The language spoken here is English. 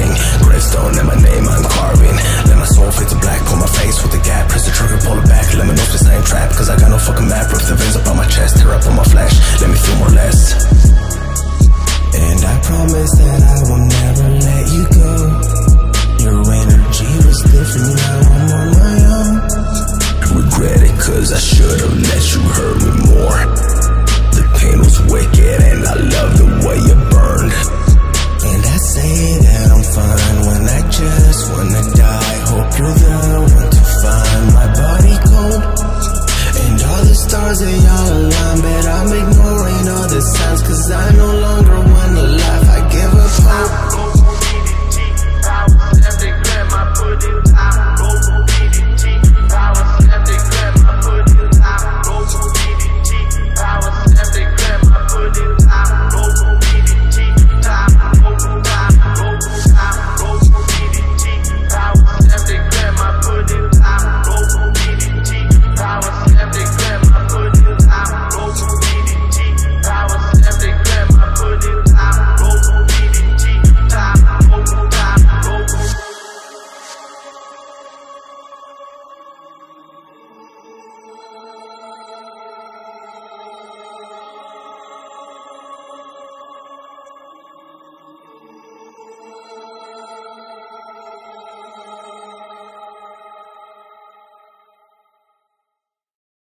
sliding. Redstone and my name I'm carving. Let my soul fade to black, pull my face with the gap. Press the trigger, pull it back. Let me know if this ain't trap, cause I got no fucking map. Rip the veins up on my chest, tear up on my flesh. Let me feel more less. And I promise that I will never let you go. Your energy was different, now I'm on my own. I regret it, cause I should've let you hurt me more. The pain was wicked. all alone, but I